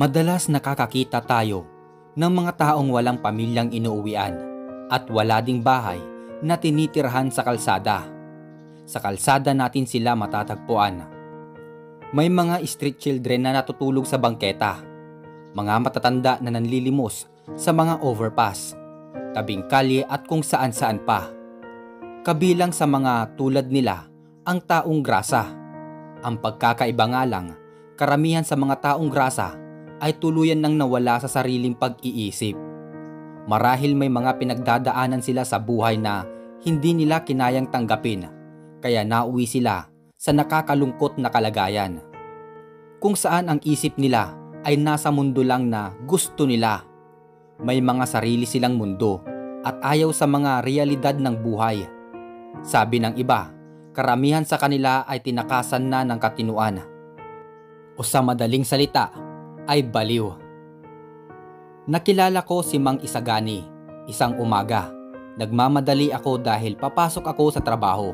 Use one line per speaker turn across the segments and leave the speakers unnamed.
Madalas nakakakita tayo ng mga taong walang pamilyang inuuwian at wala ding bahay na tinitirahan sa kalsada. Sa kalsada natin sila matatagpuan. May mga street children na natutulog sa bangketa. Mga matatanda na nanlilimos sa mga overpass, tabing kalye at kung saan saan pa. Kabilang sa mga tulad nila ang taong grasa. Ang pagkakaiba nga lang, karamihan sa mga taong grasa ay tuluyan nang nawala sa sariling pag-iisip. Marahil may mga pinagdadaanan sila sa buhay na hindi nila kinayang tanggapin, kaya nauwi sila sa nakakalungkot na kalagayan. Kung saan ang isip nila ay nasa mundo lang na gusto nila. May mga sarili silang mundo at ayaw sa mga realidad ng buhay. Sabi ng iba, karamihan sa kanila ay tinakasan na ng katinuan. O sa madaling salita, ay baliw. Nakilala ko si Mang Isagani, isang umaga. Nagmamadali ako dahil papasok ako sa trabaho.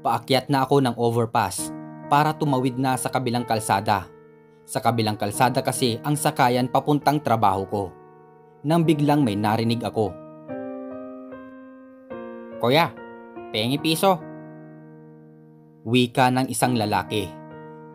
Paakyat na ako ng overpass para tumawid na sa kabilang kalsada. Sa kabilang kalsada kasi ang sakayan papuntang trabaho ko. Nang biglang may narinig ako. Kuya, pengi piso. Wika ng isang lalaki.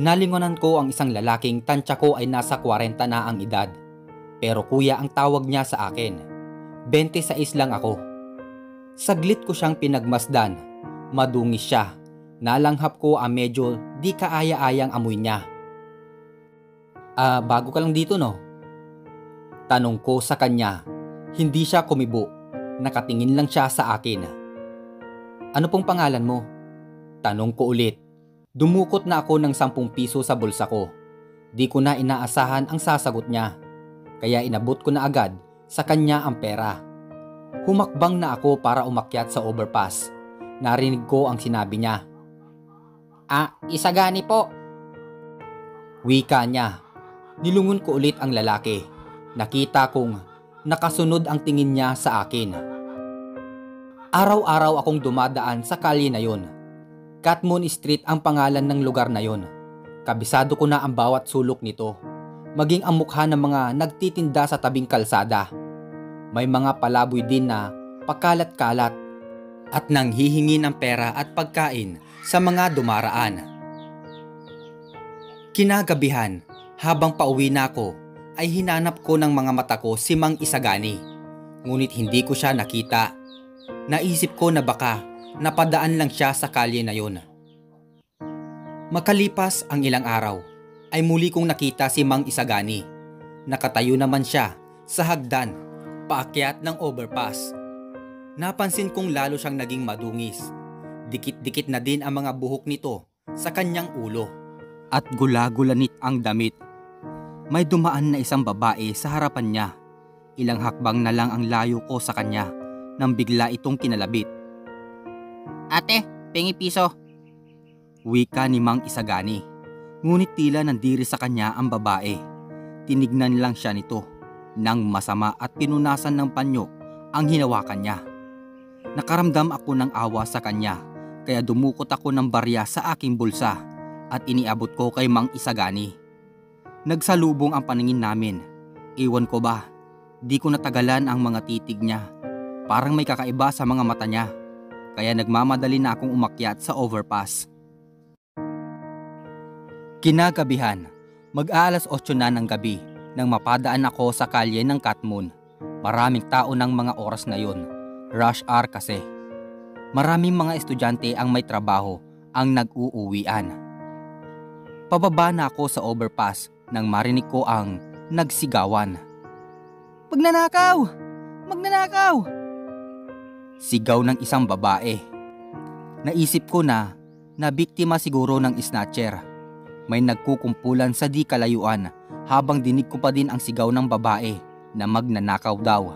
Nalingonan ko ang isang lalaking tansya ko ay nasa 40 na ang edad. Pero kuya ang tawag niya sa akin. 26 lang ako. Saglit ko siyang pinagmasdan. Madungis siya. Nalanghap ko ang medyo di kaaya-ayang amoy niya. Ah, bago ka lang dito no? Tanong ko sa kanya. Hindi siya kumibo. Nakatingin lang siya sa akin. Ano pong pangalan mo? Tanong ko ulit. Dumukot na ako ng 10 piso sa bulsa ko. Di ko na inaasahan ang sasagot niya. Kaya inabot ko na agad sa kanya ang pera. Humakbang na ako para umakyat sa overpass. Narinig ko ang sinabi niya. Ah, isagani po. Wika niya. Nilungon ko ulit ang lalaki. Nakita kong nakasunod ang tingin niya sa akin. Araw-araw akong dumadaan sa kalye na yon Catmoon Street ang pangalan ng lugar na yon. Kabisado ko na ang bawat sulok nito. Maging ang mukha ng mga nagtitinda sa tabing kalsada. May mga palaboy din na pakalat-kalat at nanghihingi ng pera at pagkain sa mga dumaraan. Kinagabihan, habang pauwi na ako, ay hinanap ko ng mga mata ko si Mang Isagani. Ngunit hindi ko siya nakita. Naisip ko na baka napadaan lang siya sa kalye na yon. Makalipas ang ilang araw, ay muli kong nakita si Mang Isagani. Nakatayo naman siya sa hagdan, paakyat ng overpass. Napansin kong lalo siyang naging madungis. Dikit-dikit na din ang mga buhok nito sa kanyang ulo. At gulagulanit ang damit. May dumaan na isang babae sa harapan niya. Ilang hakbang na lang ang layo ko sa kanya nang bigla itong kinalabit
Ate, pengi piso.
Wika ni Mang Isagani. Ngunit tila nandiri sa kanya ang babae. Tinignan lang siya nito nang masama at pinunasan ng panyo ang hinawakan niya. Nakaramdam ako ng awa sa kanya kaya dumukot ako ng barya sa aking bulsa at iniabot ko kay Mang Isagani. Nagsalubong ang paningin namin. Iwan ko ba, di ko natagalan ang mga titig niya. Parang may kakaiba sa mga mata niya kaya nagmamadali na akong umakyat sa overpass. Kinagabihan, mag-aalas 8 na ng gabi nang mapadaan ako sa kalye ng Katmoon. Maraming tao ng mga oras na yon. Rush hour kasi. Maraming mga estudyante ang may trabaho ang nag-uuwian. Pababa na ako sa overpass nang marinig ko ang nagsigawan.
Magnanakaw! Magnanakaw!
Sigaw ng isang babae. Naisip ko na na biktima siguro ng snatcher. May nagkukumpulan sa di kalayuan habang dinig ko pa din ang sigaw ng babae na magnanakaw daw.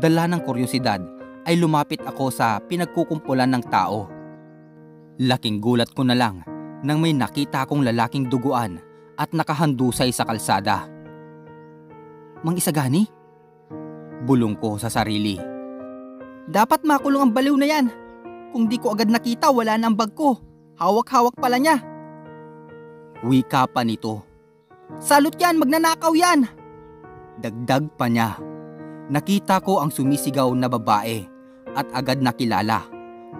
Dala ng kuryosidad ay lumapit ako sa pinagkukumpulan ng tao. Laking gulat ko na lang nang may nakita akong lalaking duguan at nakahandusay sa kalsada. Mang Isagani? Bulong ko sa sarili.
Dapat makulong ang baliw na yan. Kung di ko agad nakita, wala na ang bag ko. Hawak-hawak pala niya.
Wika pa nito.
Salot yan, magnanakaw yan!
Dagdag pa niya. Nakita ko ang sumisigaw na babae at agad nakilala.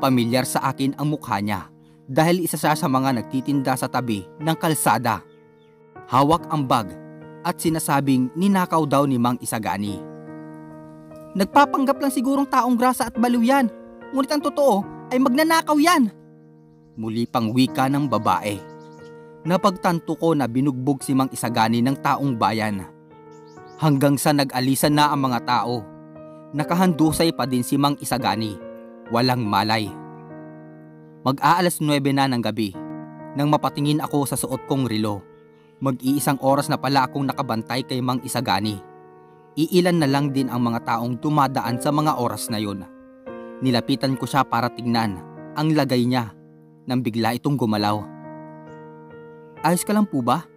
Pamilyar sa akin ang mukha niya dahil isa siya sa mga nagtitinda sa tabi ng kalsada. Hawak ang bag at sinasabing ninakaw daw ni Mang Isagani.
Nagpapanggap lang sigurong taong grasa at baliw yan. Ngunit ang totoo ay magnanakaw yan.
Muli pang wika ng babae. Napagtanto ko na binugbog si Mang Isagani ng taong bayan. Hanggang sa nag-alisan na ang mga tao. Nakahandusay pa din si Mang Isagani. Walang malay. Mag-aalas 9 na ng gabi nang mapatingin ako sa suot kong relo. Mag-iisang oras na pala akong nakabantay kay Mang Isagani. Iilan na lang din ang mga taong dumadaan sa mga oras na yun. Nilapitan ko siya para tingnan ang lagay niya nang bigla itong gumalaw. Ayos ka lang po ba?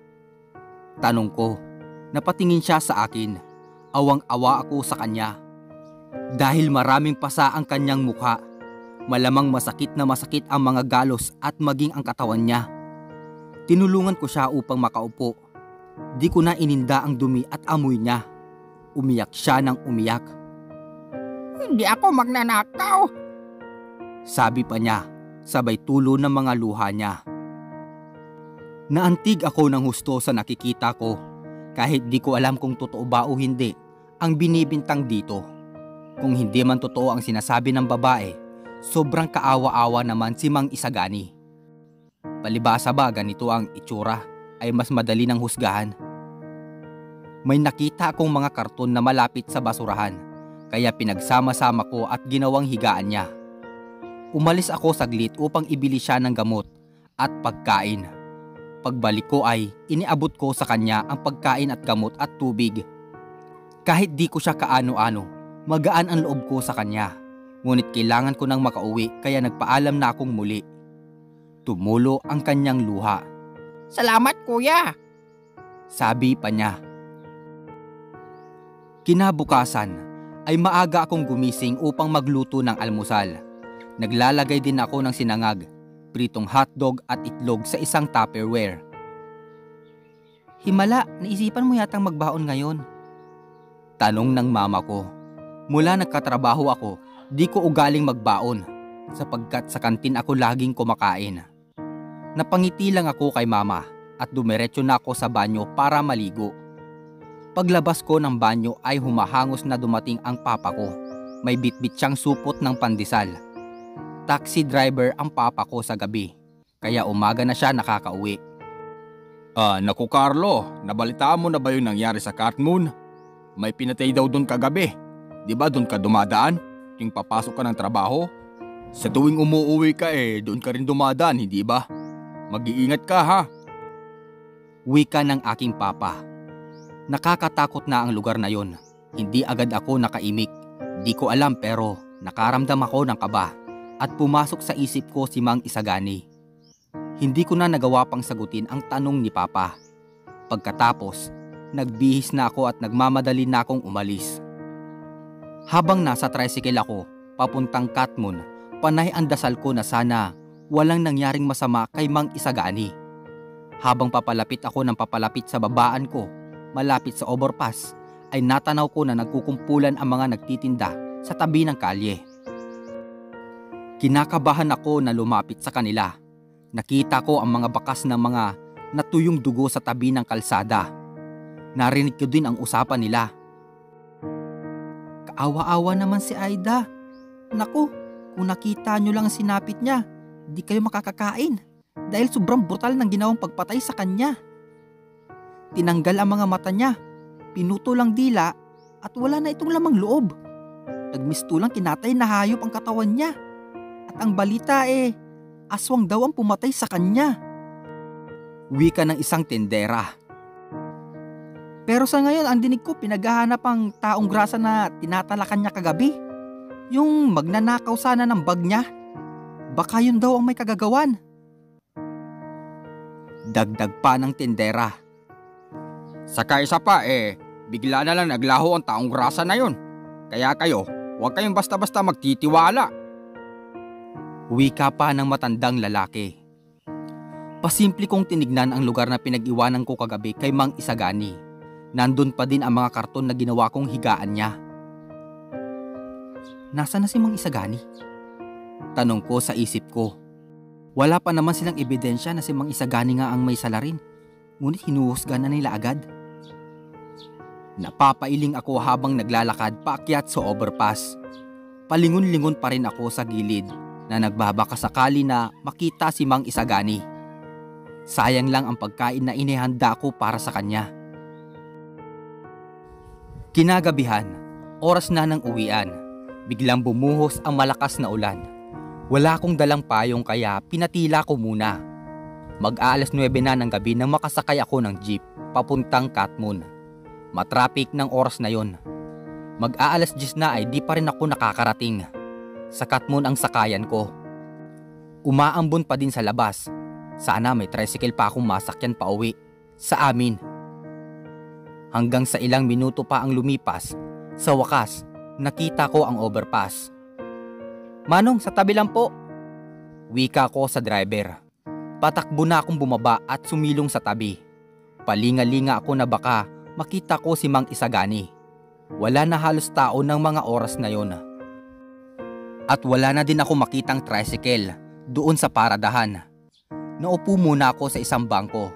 Tanong ko. Napatingin siya sa akin. Awang-awa ako sa kanya. Dahil maraming pasa ang kanyang mukha. Malamang masakit na masakit ang mga galos at maging ang katawan niya. Tinulungan ko siya upang makaupo. Di ko na ininda ang dumi at amoy niya Umiyak siya ng umiyak.
Hindi ako magnanakaw.
Sabi pa niya, sabay tulo ng mga luha niya. Naantig ako ng husto sa nakikita ko kahit di ko alam kung totoo ba o hindi ang binibintang dito. Kung hindi man totoo ang sinasabi ng babae, sobrang kaawa-awa naman si Mang Isagani. Palibasa ba ganito ang itsura ay mas madali ng husgahan may nakita akong mga karton na malapit sa basurahan, kaya pinagsama-sama ko at ginawang higaan niya. Umalis ako saglit upang ibili siya ng gamot at pagkain. Pagbalik ko ay iniabot ko sa kanya ang pagkain at gamot at tubig. Kahit di ko siya kaano-ano, magaan ang loob ko sa kanya. Ngunit kailangan ko nang makauwi kaya nagpaalam na akong muli. Tumulo ang kanyang luha.
Salamat kuya!
Sabi pa niya Kinabukasan ay maaga akong gumising upang magluto ng almusal. Naglalagay din ako ng sinangag, pritong hotdog at itlog sa isang tupperware.
Himala, naisipan mo yatang magbaon ngayon?
Tanong ng mama ko. Mula nagkatrabaho ako, di ko ugaling magbaon sapagkat sa kantin ako laging kumakain. Napangiti lang ako kay mama at dumiretso na ako sa banyo para maligo. Paglabas ko ng banyo ay humahangos na dumating ang papa ko. May bitbit siyang supot ng pandesal. Taxi driver ang papa ko sa gabi, kaya umaga na siya nakakauwi.
Ah, naku Carlo, nabalitaan mo na ba yung nangyari sa Catmoon? May pinatay daw doon kagabi. Di ba doon ka dumadaan? Yung papasok ka ng trabaho? Sa tuwing umuuwi ka eh, doon ka rin dumadaan, hindi ba? Mag-iingat ka ha.
Wika ng aking papa. Nakakatakot na ang lugar na yon. Hindi agad ako nakaimik. Di ko alam pero nakaramdam ako ng kaba at pumasok sa isip ko si Mang Isagani. Hindi ko na nagawa pang sagutin ang tanong ni Papa. Pagkatapos, nagbihis na ako at nagmamadali na akong umalis. Habang nasa tricycle ako, papuntang Katmon, panay ang dasal ko na sana walang nangyaring masama kay Mang Isagani. Habang papalapit ako ng papalapit sa babaan ko, malapit sa overpass ay natanaw ko na nagkukumpulan ang mga nagtitinda sa tabi ng kalye. Kinakabahan ako na lumapit sa kanila. Nakita ko ang mga bakas ng mga natuyong dugo sa tabi ng kalsada. Narinig ko din ang usapan nila.
Kaawa-awa naman si Aida. Naku, kung nakita nyo lang ang sinapit niya, di kayo makakakain dahil sobrang brutal ng ginawang pagpatay sa kanya. Tinanggal ang mga mata niya, pinuto lang dila at wala na itong lamang loob. Nagmistulang kinatay na hayop ang katawan niya. At ang balita eh, aswang daw ang pumatay sa kanya.
Wika ng isang tendera.
Pero sa ngayon, ang dinig ko pinaghahanap ang taong grasa na tinatalakan niya kagabi. Yung magnanakaw sana ng bag niya. Baka yun daw ang may kagagawan.
Dagdag pa ng tendera.
Saka isa pa eh, bigla na lang naglaho ang taong grasa na yon. Kaya kayo, huwag kayong basta-basta magtitiwala.
Wika pa ng matandang lalaki. Pasimple kong tinignan ang lugar na pinag-iwanan ko kagabi kay Mang Isagani. Nandun pa din ang mga karton na ginawa kong higaan niya. Nasaan na si Mang Isagani? Tanong ko sa isip ko. Wala pa naman silang ebidensya na si Mang Isagani nga ang may salarin. Ngunit hinuhusga na nila agad. Napapailing ako habang naglalakad paakyat sa overpass. Palingon-lingon pa rin ako sa gilid na nagbabaka sakali na makita si Mang Isagani. Sayang lang ang pagkain na inihanda ko para sa kanya. Kinagabihan, oras na ng uwian. Biglang bumuhos ang malakas na ulan. Wala akong dalang payong kaya pinatila ko muna. Mag-aalas 9 na ng gabi nang makasakay ako ng jeep papuntang Katmon. Matrapik ng oras na yon. Mag-aalas 10 na ay di pa rin ako nakakarating. Sa Katmon ang sakayan ko. Umaambon pa din sa labas. Sana may tricycle pa akong masakyan pa uwi. Sa amin. Hanggang sa ilang minuto pa ang lumipas, sa wakas, nakita ko ang overpass. Manong, sa tabi lang po. Wika ko sa driver. Patakbo na akong bumaba at sumilong sa tabi. Palinga-linga ako na baka makita ko si Mang Isagani. Wala na halos tao ng mga oras na yon. At wala na din ako makitang tricycle doon sa paradahan. Naupo muna ako sa isang bangko.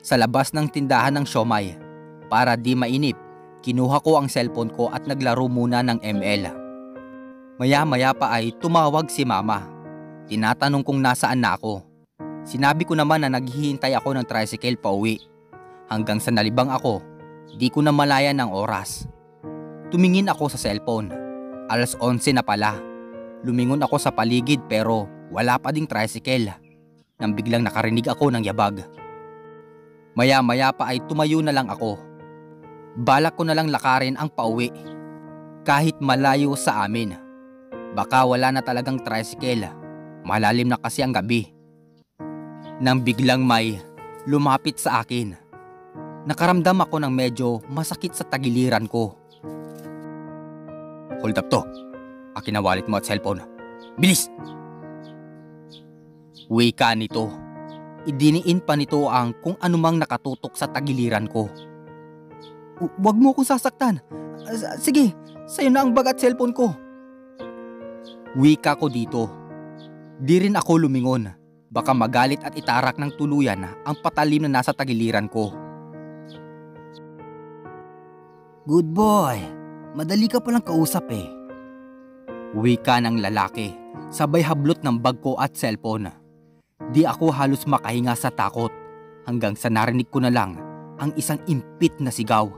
Sa labas ng tindahan ng siomay. Para di mainip, kinuha ko ang cellphone ko at naglaro muna ng ML. Maya-maya pa ay tumawag si mama. Tinatanong kung nasaan na ako. Sinabi ko naman na naghihintay ako ng tricycle pa uwi. Hanggang sa nalibang ako, di ko na malaya ng oras. Tumingin ako sa cellphone. Alas 11 na pala. Lumingon ako sa paligid pero wala pa ding tricycle. Nang biglang nakarinig ako ng yabag. Maya-maya pa ay tumayo na lang ako. Balak ko na lang lakarin ang pauwi. Kahit malayo sa amin. Baka wala na talagang tricycle. Malalim na kasi ang gabi. Nang biglang may lumapit sa akin. Nakaramdam ako ng medyo masakit sa tagiliran ko. Hold up to. Akin na wallet mo at cellphone. Bilis! Wika nito. Idiniin pa nito ang kung anumang nakatutok sa tagiliran ko.
Huwag mo akong sasaktan. S- Sige, sa'yo na ang bag at cellphone ko.
Wika ko dito. Di rin ako lumingon. Baka magalit at itarak ng tuluyan ang patalim na nasa tagiliran ko.
Good boy. Madali ka palang kausap eh.
Wika ng lalaki, sabay hablot ng bag ko at cellphone. Di ako halos makahinga sa takot hanggang sa narinig ko na lang ang isang impit na sigaw.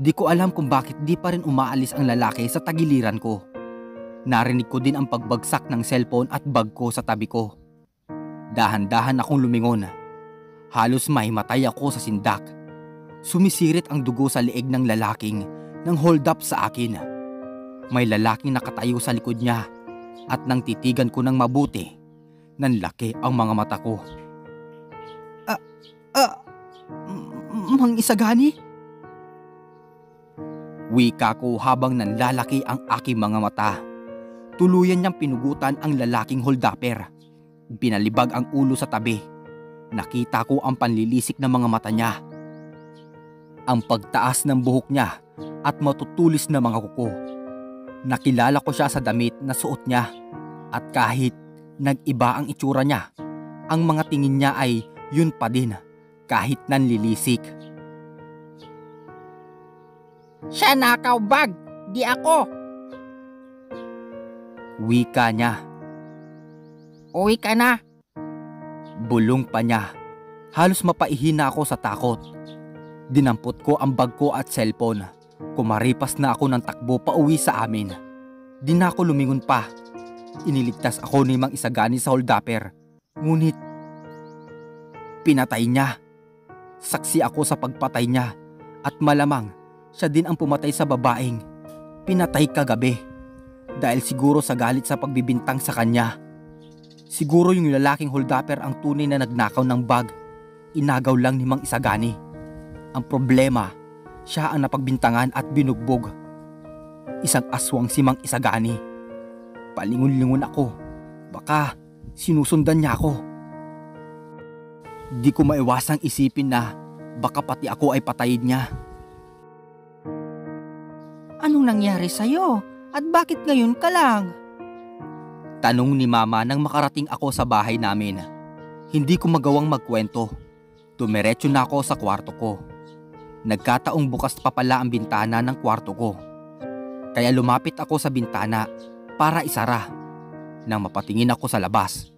Di ko alam kung bakit di pa rin umaalis ang lalaki sa tagiliran ko. Narinig ko din ang pagbagsak ng cellphone at bag ko sa tabi ko. Dahan-dahan akong lumingon. Halos mahimatay ako sa sindak. Sumisirit ang dugo sa leeg ng lalaking nang hold up sa akin. May lalaking nakatayo sa likod niya at nang titigan ko ng mabuti, nanlaki ang mga mata ko.
Ah, m- Mang Isagani?
Wika ko habang nanlalaki ang aking mga mata. Tuluyan niyang pinugutan ang lalaking holdapper. Binalibag ang ulo sa tabi. Nakita ko ang panlilisik ng mga mata niya. Ang pagtaas ng buhok niya at matutulis na mga kuko. Nakilala ko siya sa damit na suot niya at kahit nag-iba ang itsura niya, ang mga tingin niya ay yun pa din kahit nanlilisik.
Siya nakaw bag, di ako.
Wika niya,
Uwi ka na.
bulong pa niya. Halos mapaihina ako sa takot. Dinampot ko ang bag ko at cellphone. Kumaripas na ako ng takbo pa uwi sa amin. Di na ako lumingon pa. Iniligtas ako ni Mang Isagani sa holdapper. Ngunit, pinatay niya. Saksi ako sa pagpatay niya at malamang siya din ang pumatay sa babaeng. Pinatay kagabi. Dahil siguro sa galit sa pagbibintang sa kanya. Siguro yung lalaking holdapper ang tunay na nagnakaw ng bag. Inagaw lang ni Mang Isagani. Ang problema, siya ang napagbintangan at binugbog. Isang aswang si Mang Isagani. Palingon-lingon ako. Baka sinusundan niya ako. Di ko maiwasang isipin na baka pati ako ay patayin niya.
Anong nangyari sa'yo? At bakit ngayon ka lang?
Tanong ni mama nang makarating ako sa bahay namin. Hindi ko magawang magkwento. Dumiretso na ako sa kwarto ko. Nagkataong bukas pa pala ang bintana ng kwarto ko. Kaya lumapit ako sa bintana para isara. Nang mapatingin ako sa labas,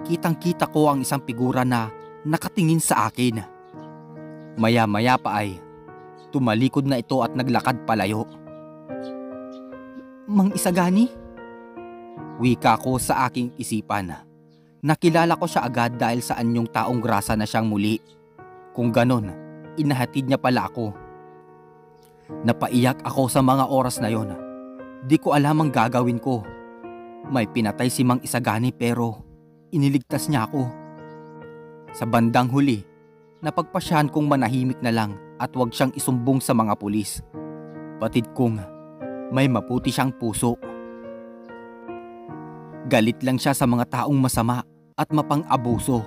kitang kita ko ang isang figura na nakatingin sa akin. Maya-maya pa ay tumalikod na ito at naglakad palayo.
Mang Isagani?
Wika ko sa aking isipan. Nakilala ko siya agad dahil sa anyong taong grasa na siyang muli. Kung ganon, inahatid niya pala ako. Napaiyak ako sa mga oras na yon. Di ko alam ang gagawin ko. May pinatay si Mang Isagani pero iniligtas niya ako. Sa bandang huli, napagpasyahan kong manahimik na lang at wag siyang isumbong sa mga pulis. Patid kong may maputi siyang puso. Galit lang siya sa mga taong masama at mapang-abuso.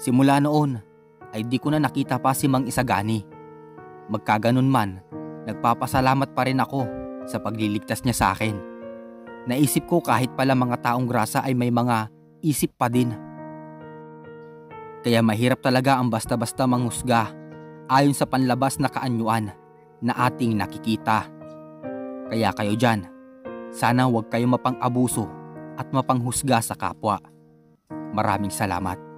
Simula noon ay di ko na nakita pa si Mang Isagani. Magkaganon man, nagpapasalamat pa rin ako sa pagliligtas niya sa akin. Naisip ko kahit pala mga taong grasa ay may mga isip pa din. Kaya mahirap talaga ang basta-basta manghusga ayon sa panlabas na kaanyuan na ating nakikita. Kaya kayo dyan, sana huwag kayo mapang-abuso at mapanghusga sa kapwa. Maraming salamat.